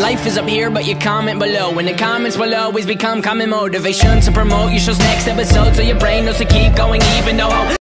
Life is up here, but you comment below. And the comments will always become common motivation to promote your show's next episode. So your brain knows to keep going, even though.